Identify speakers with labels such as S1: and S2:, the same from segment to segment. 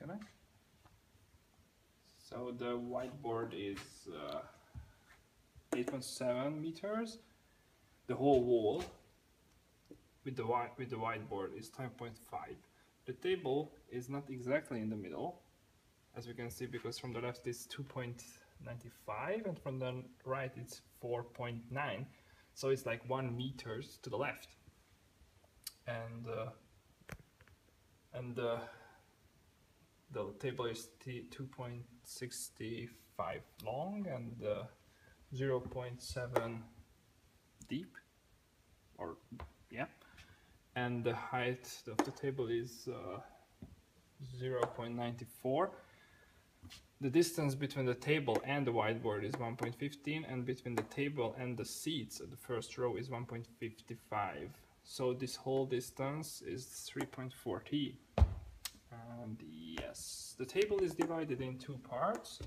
S1: Can I? So the whiteboard is uh, 8.7 meters. The whole wall with the white with the whiteboard is 10.5. The table is not exactly in the middle, as we can see, because from the left it's 2.95 and from the right it's 4.9. So it's like one meters to the left. And uh, and uh, table is 2.65 long and uh, 0.7 deep. Or yeah. And the height of the table is uh, 0.94 the distance between the table and the whiteboard is 1.15 and between the table and the seats at the first row is 1.55 so this whole distance is 3.40 and yes the table is divided in two parts.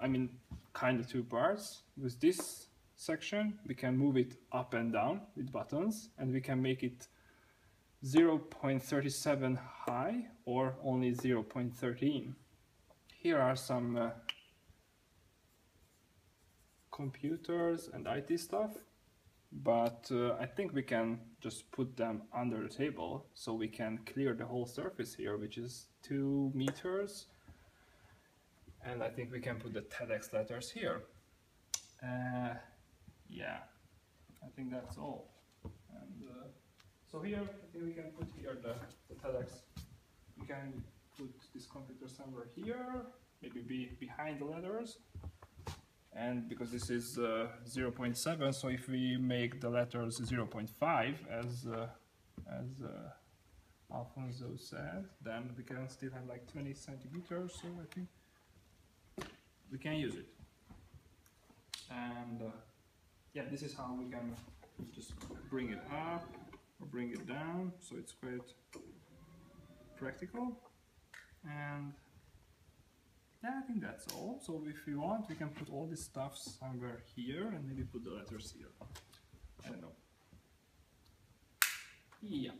S1: I mean kind of two parts. With this section we can move it up and down with buttons and we can make it 0.37 high or only 0.13 here are some uh, computers and IT stuff but uh, I think we can just put them under the table so we can clear the whole surface here which is two meters. And I think we can put the TEDx letters here. Uh, yeah I think that's all. And uh, so here I think we can put here the, the TEDx. We can put this computer somewhere here maybe be behind the letters and because this is uh, 0.7 so if we make the letters 0.5 as uh, as uh, Alfonso said then we can still have like 20 centimeters so I think we can use it. And uh, yeah this is how we can just bring it up or bring it down so it's quite practical. And yeah, I think that's all. So if you want, we can put all this stuff somewhere here and maybe put the letters here. I don't know. Yeah.